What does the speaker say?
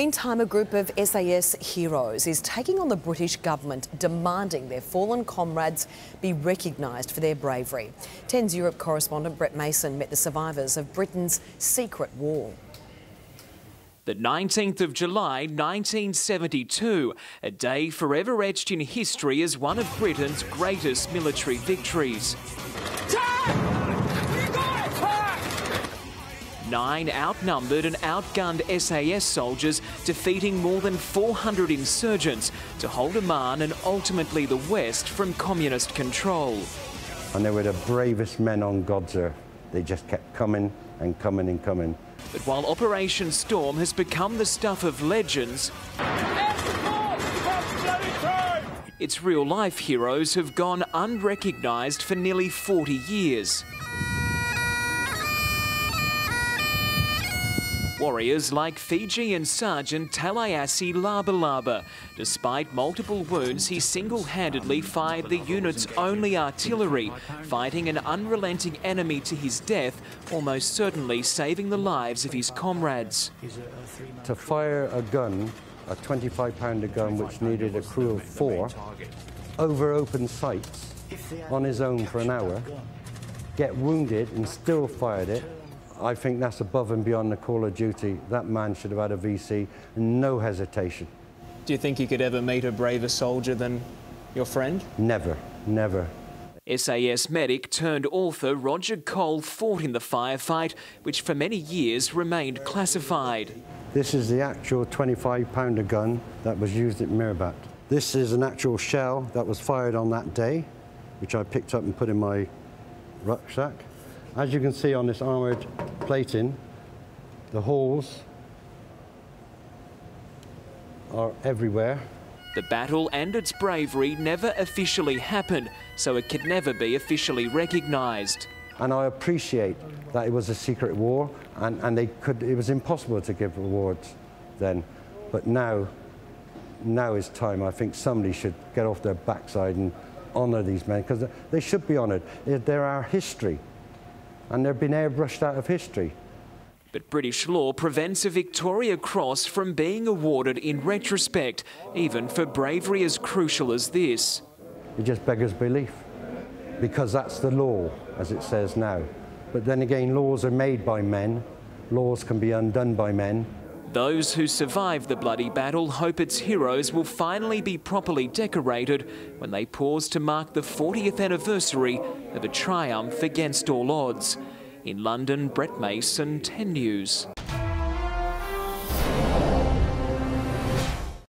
Meantime, a group of SAS heroes is taking on the British government, demanding their fallen comrades be recognised for their bravery. 10's Europe correspondent Brett Mason met the survivors of Britain's secret war. The 19th of July 1972, a day forever etched in history as one of Britain's greatest military victories. Nine outnumbered and outgunned SAS soldiers defeating more than 400 insurgents to hold Oman and ultimately the West from communist control. And they were the bravest men on God's earth. They just kept coming and coming and coming. But while Operation Storm has become the stuff of legends, its real life heroes have gone unrecognised for nearly 40 years. Warriors like Fijian Sergeant Talaiasi Labalaba. Despite multiple wounds, he single-handedly fired the unit's only artillery, fighting an unrelenting enemy to his death, almost certainly saving the lives of his comrades. To fire a gun, a 25-pounder gun which needed a crew of four, over open sights on his own for an hour, get wounded and still fired it, I think that's above and beyond the call of duty. That man should have had a VC, no hesitation. Do you think you could ever meet a braver soldier than your friend? Never, never. SAS medic turned author Roger Cole fought in the firefight, which for many years remained classified. This is the actual 25 pounder gun that was used at Mirbat. This is an actual shell that was fired on that day, which I picked up and put in my rucksack. As you can see on this armoured plating, the holes are everywhere. The battle and its bravery never officially happened, so it could never be officially recognised. And I appreciate that it was a secret war, and, and they could, it was impossible to give awards then. But now, now is time. I think somebody should get off their backside and honour these men, because they should be honoured. They're our history and they've been airbrushed out of history. But British law prevents a Victoria Cross from being awarded in retrospect, even for bravery as crucial as this. It just beggars belief, because that's the law, as it says now. But then again, laws are made by men, laws can be undone by men. Those who survived the bloody battle hope its heroes will finally be properly decorated when they pause to mark the 40th anniversary of a triumph against all odds. In London, Brett Mason, 10 News.